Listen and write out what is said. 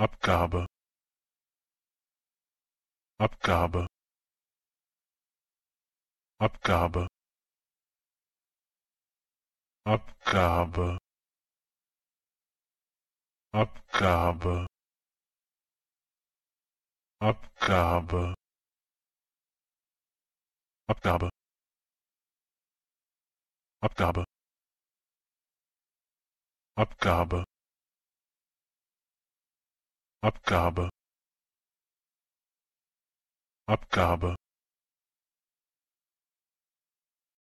Abgabe. Abgabe. Abgabe. Abgabe. Abgabe. Abgabe. Abgabe. Abgabe. Abgabe abgabe. Abgabe.